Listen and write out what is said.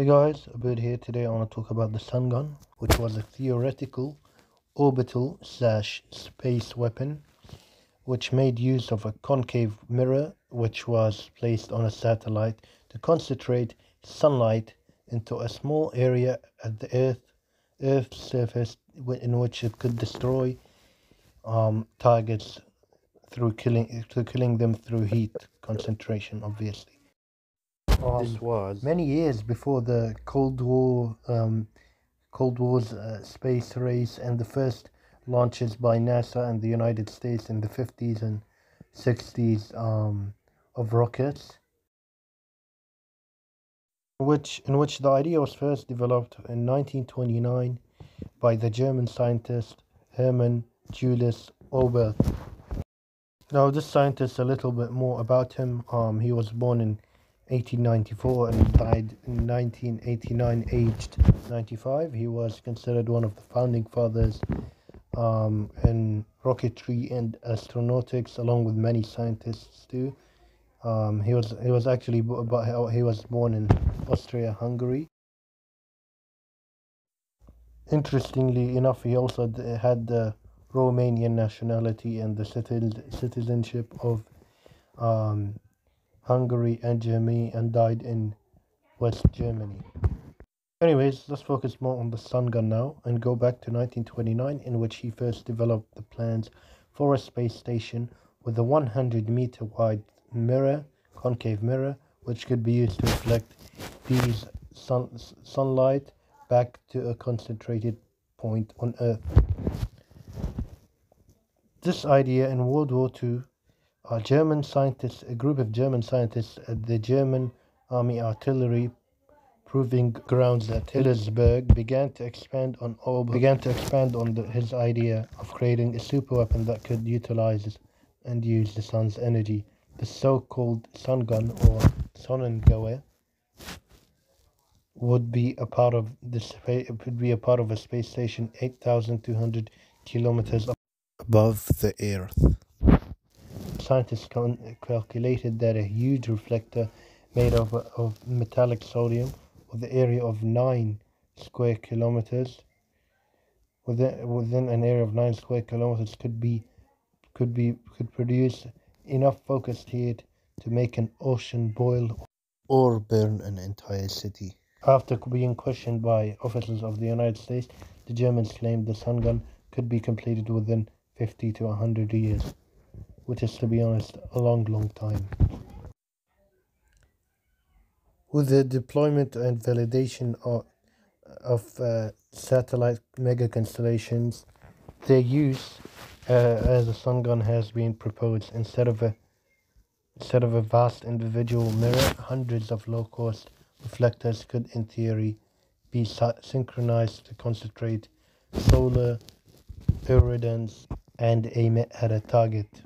Hey guys, Abood here. Today I want to talk about the Sun Gun, which was a theoretical orbital slash space weapon which made use of a concave mirror which was placed on a satellite to concentrate sunlight into a small area at the earth earth's surface in which it could destroy um, targets through killing through killing them through heat concentration obviously this was many years before the Cold War, um, Cold War's uh, space race and the first launches by NASA and the United States in the 50s and 60s um, of rockets, which in which the idea was first developed in 1929 by the German scientist Hermann Julius Oberth. Now, this scientist, a little bit more about him. Um, he was born in 1894 and died in 1989 aged 95 he was considered one of the founding fathers um, in rocketry and astronautics along with many scientists too. Um, he was he was actually he was born in Austria Hungary. Interestingly enough he also had the Romanian nationality and the citizenship of um, Hungary and Germany and died in West Germany. Anyways, let's focus more on the Sun Gun now and go back to 1929 in which he first developed the plans for a space station with a 100 meter wide mirror, concave mirror, which could be used to reflect these sun, sunlight back to a concentrated point on Earth. This idea in World War II a German scientists, a group of German scientists at the German Army Artillery Proving Grounds at Hillersberg began to expand on began to expand on the, his idea of creating a superweapon that could utilize and use the sun's energy. The so-called sun gun or Sonnengewehr would be a part of this would be a part of a space station 8200 kilometers above the earth scientists calculated that a huge reflector made of, of metallic sodium with the area of 9 square kilometers within, within an area of 9 square kilometers could be could be could produce enough focused heat to make an ocean boil or burn an entire city. After being questioned by officers of the United States, the Germans claimed the sun gun could be completed within 50 to 100 years which is to be honest a long long time. With the deployment and validation of, of uh, satellite mega constellations their use uh, as a sun gun has been proposed instead of a instead of a vast individual mirror hundreds of low cost reflectors could in theory be synchronized to concentrate solar irradiance and aim it at a target